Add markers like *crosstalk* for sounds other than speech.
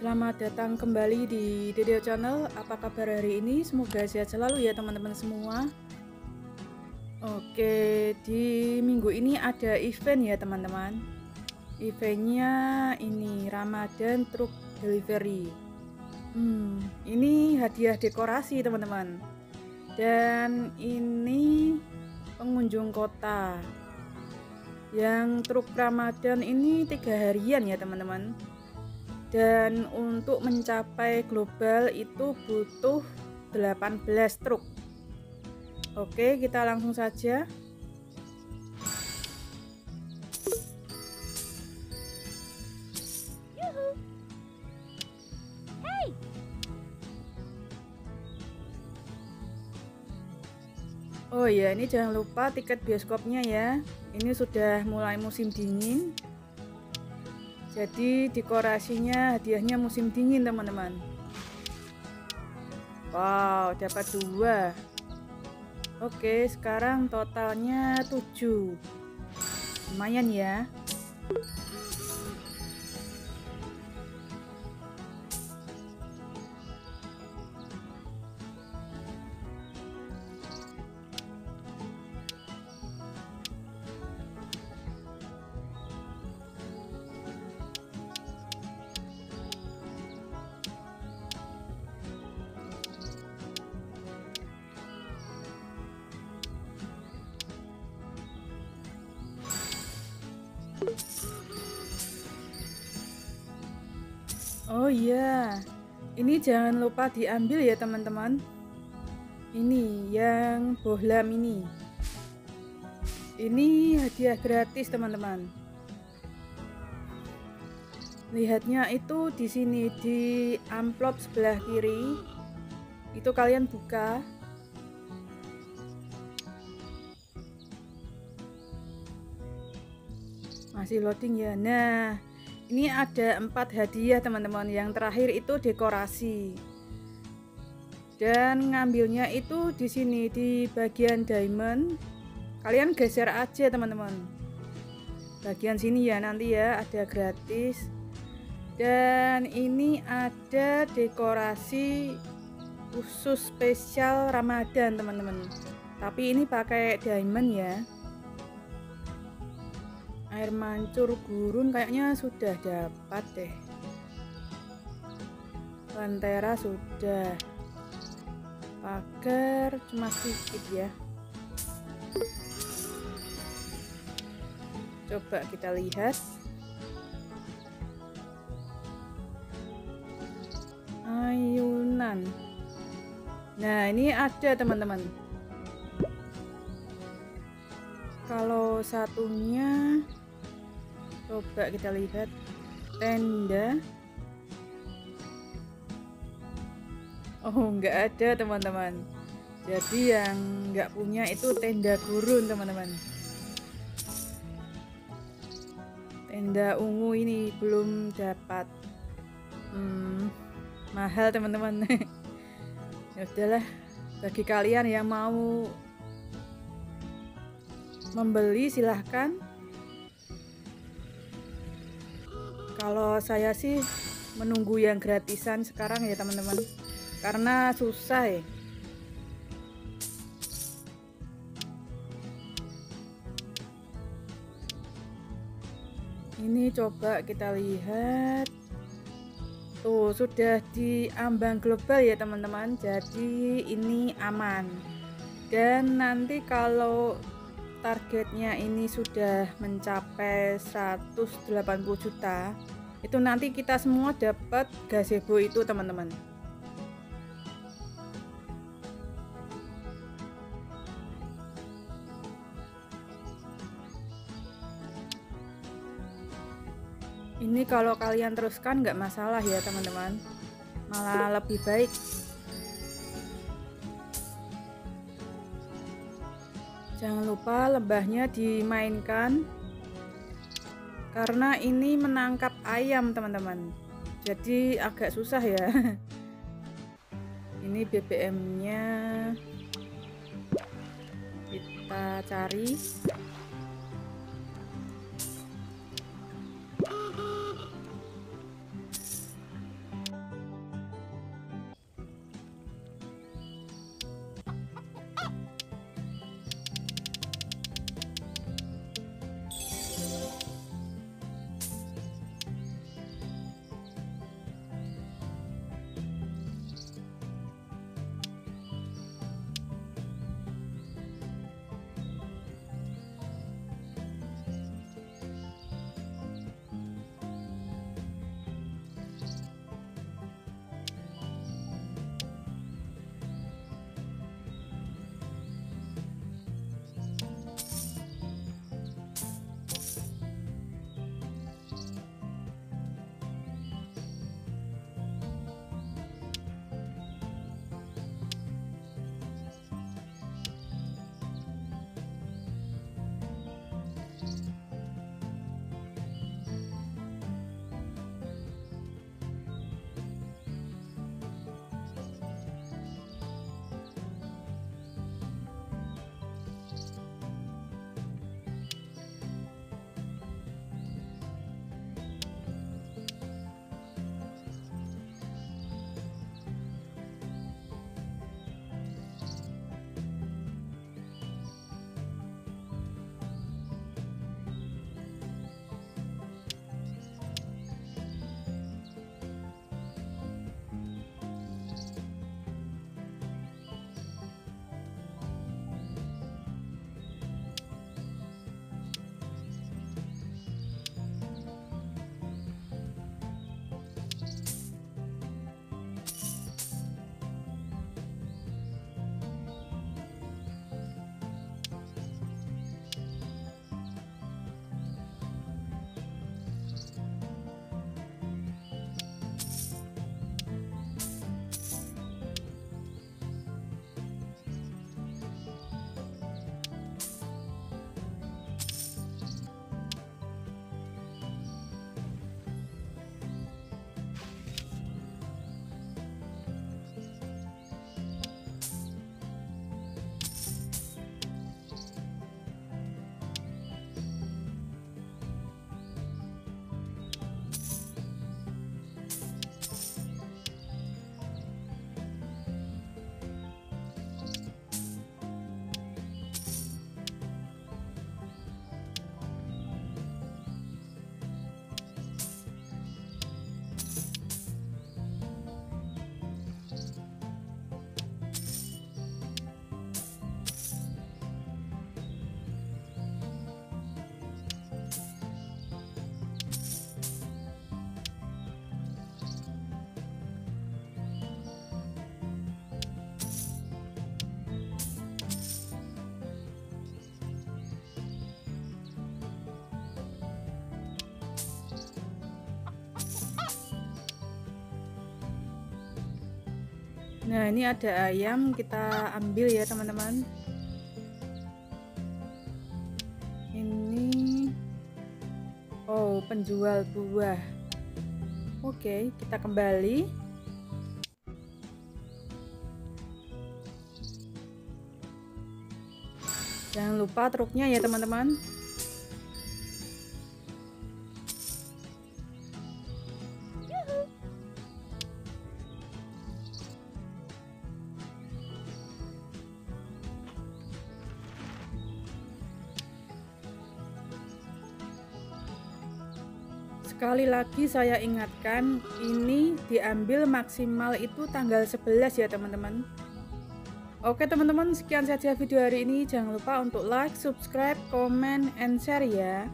Selamat datang kembali di Dede Channel. Apa kabar hari ini? Semoga sehat selalu ya teman-teman semua. Oke, di minggu ini ada event ya teman-teman. Eventnya ini Ramadan Truck Delivery. Hmm, ini hadiah dekorasi teman-teman. Dan ini pengunjung kota. Yang truk Ramadan ini tiga harian ya teman-teman dan untuk mencapai global itu butuh 18 truk. Oke kita langsung saja. Oh ya, ini jangan lupa tiket bioskopnya ya. Ini sudah mulai musim dingin, jadi dekorasinya hadiahnya musim dingin teman-teman. Wow dapat dua. Oke sekarang totalnya 7 lumayan ya Oh iya, ini jangan lupa diambil ya teman-teman. Ini yang bohlam ini. Ini hadiah gratis teman-teman. Lihatnya itu di sini di amplop sebelah kiri. Itu kalian buka. Masih loading ya. Nah, ini ada empat hadiah teman-teman. Yang terakhir itu dekorasi. Dan ngambilnya itu di sini di bagian diamond. Kalian geser aja teman-teman. Bagian sini ya nanti ya ada gratis. Dan ini ada dekorasi khusus spesial Ramadan teman-teman. Tapi ini pakai diamond ya air mancur gurun kayaknya sudah dapat deh. Lentera sudah. Pagar cuma sedikit ya. Coba kita lihat. Ayunan. Nah ini ada teman-teman. Kalau satunya coba kita lihat tenda. Oh nggak ada teman-teman. Jadi yang nggak punya itu tenda gurun teman-teman. Tenda ungu ini belum dapat hmm, mahal teman-teman. *laughs* Ya udahlah bagi kalian yang mau membeli silahkan kalau saya sih menunggu yang gratisan sekarang ya teman-teman. Karena susah ya. Ini coba kita lihat. Tuh sudah di ambang global ya teman-teman. Jadi ini aman. Dan nanti kalau targetnya ini sudah mencapai 180 juta itu nanti kita semua dapat gazebo itu teman-teman. Ini kalau kalian teruskan nggak masalah ya teman-teman. Malah lebih baik. Jangan lupa lebahnya dimainkan karena ini menangkap ayam teman-teman. Jadi agak susah ya. *laughs* Ini BBM nya kita cari Nah, ini ada ayam, kita ambil ya, teman-teman. Ini Oh, penjual buah. Oke, kita kembali. Jangan lupa truknya ya, teman-teman. Sekali lagi saya ingatkan, ini diambil maksimal itu tanggal 11 ya teman-teman. Oke teman-teman, sekian saja video hari ini. Jangan lupa untuk like, subscribe, comment, and share ya.